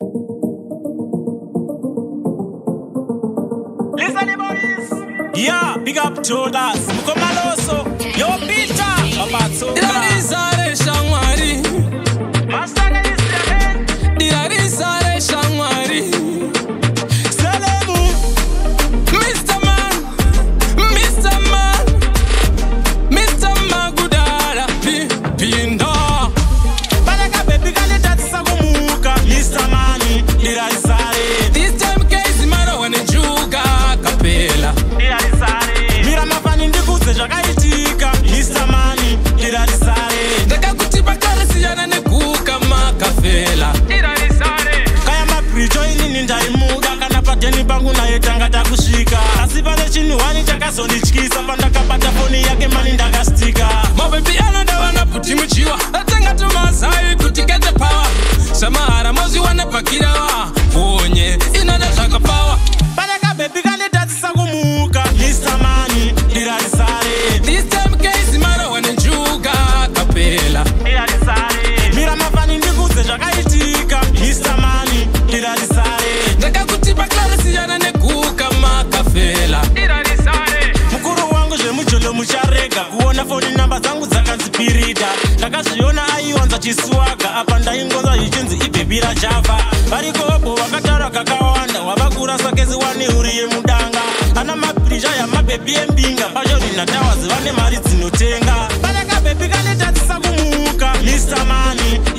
Listen, boys. Yeah, big up Judas. Come on, also. kwangu nayo tanga takusvika asi pane chinhuwani chakazondityisa pandakabata foni yake mani ndakastika ndega kuona foni namba dzangu dzakanzipirida ndakazviona aionza chisuwaga apa ndaingonza zvichinzi ibhebira java varikobo vakatarwa kakawanda wavakura sakezi wani huri yemudanga ana mabhirisha yamabhebhi embinga pashorina tawazi vane mari dzinotenga pane kabhebhi kanetatisa kumuuka mr mani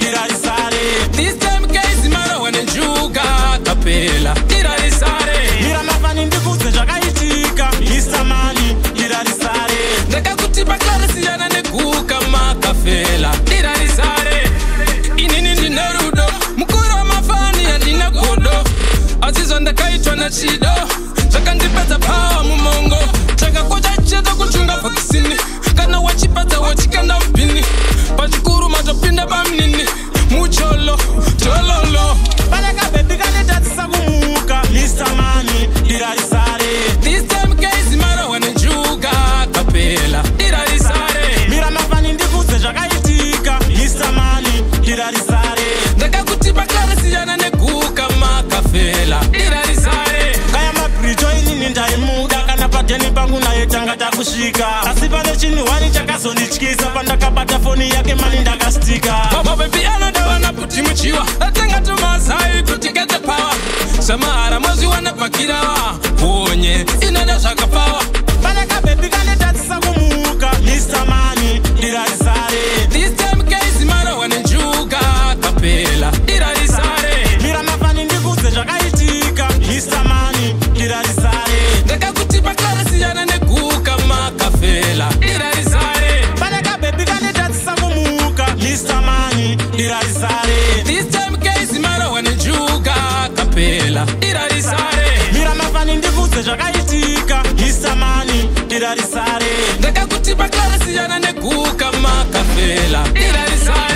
ndakada kusvika asi pane chinhuwani chakazondityisa pandakabata foni yake mani ndakastika mabepi anodavana kuti muchiwa atanga tomazai kuti gete pawa samahara mazviwana bhakirawa kuonye inoda zvakapawa pane kabepi kane tatisa kumuuka nisamani ndirarisare Pela, irá Mira, na pani, de você já caí, tica. Isso, mani, irá de iranafani ndibvudze zvakaitika isamani irarisare ndakakutipa klarasiyana neguka makafela irarisare